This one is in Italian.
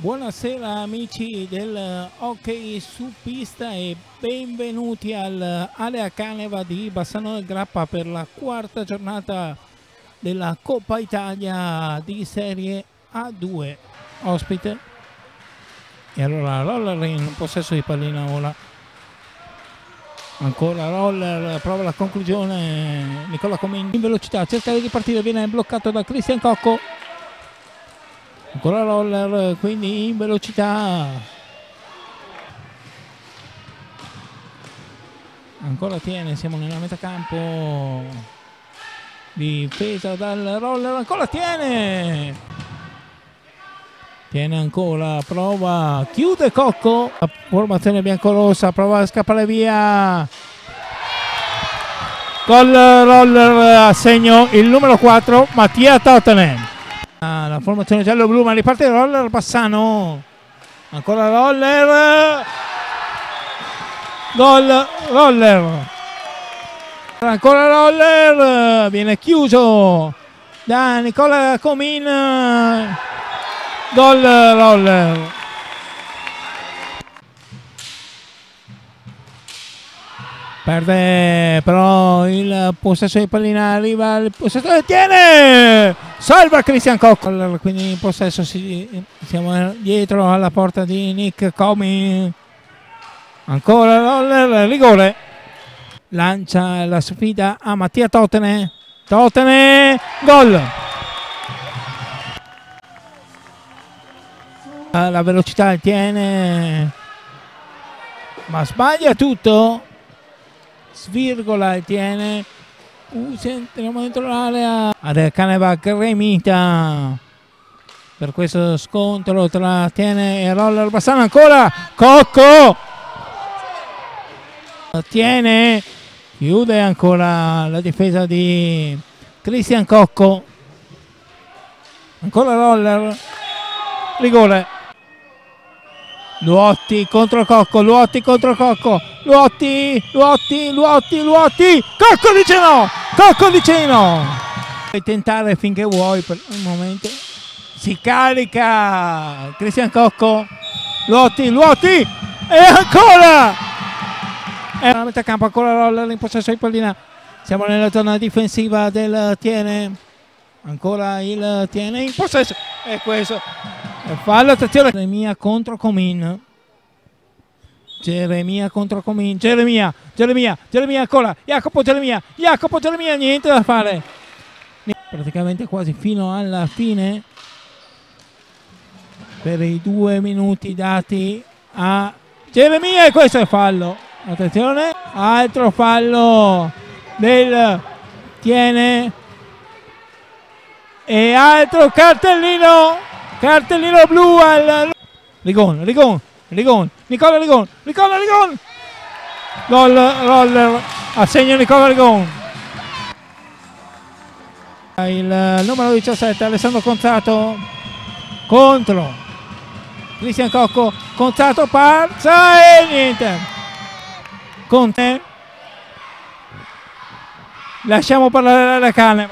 Buonasera amici del hockey su pista e benvenuti all'Area Caneva di Bassano del Grappa per la quarta giornata della Coppa Italia di Serie A2. Ospite. E allora Roller in possesso di pallina ora. Ancora Roller, prova la conclusione. Nicola Comini in velocità, cerca di ripartire, viene bloccato da Cristian Cocco ancora roller quindi in velocità. Ancora tiene siamo nella metà campo. Difesa dal roller ancora tiene. Tiene ancora prova chiude Cocco. La formazione biancorossa prova a scappare via. Gol roller a segno il numero 4 Mattia Tottenham Ah, la formazione giallo-blu, ma riparte il roller Bassano. Ancora roller. Gol roller. Ancora roller. Viene chiuso da Nicola Comin. Gol roller. Perde però il possesso di pallina, arriva il possesso e tiene! Salva Christian Koch, quindi in possesso si, siamo dietro alla porta di Nick Comi. Ancora Roller, rigore. Lancia la sfida a Mattia Totene. Totene, gol! La velocità tiene, ma sbaglia tutto svirgola e tiene usa entriamo dentro l'area. Ade Caneva gremita per questo scontro tra Tiene e Roller Bassano ancora. Cocco! Tiene chiude ancora la difesa di Cristian Cocco. Ancora Roller rigore Luotti contro Cocco, Luotti contro Cocco, Luotti, Luotti, Luotti, Luotti, Cocco dice no, Cocco dice no. Puoi tentare finché vuoi per un momento. Si carica Cristian Cocco, Luotti, Luotti e ancora! E a metà campo ancora Roller in possesso di pallina. Siamo nella zona difensiva del Tiene. Ancora il Tiene in possesso. E questo Fallo, attenzione. Geremia contro Comin. Geremia contro Comin. Geremia, Geremia, Geremia ancora. Jacopo Geremia, Jacopo Geremia, niente da fare. Praticamente quasi fino alla fine. Per i due minuti dati a Geremia e questo è fallo. Attenzione, altro fallo del Tiene. E altro cartellino cartellino blu al Rigon, Rigon, Rigon, Nicola Rigon, Nicola Rigon, gol roller, assegna Nicola Rigon. Il numero 17 Alessandro Contato contro Cristian Cocco, Contato pazza e niente. Conte. Lasciamo parlare la cane.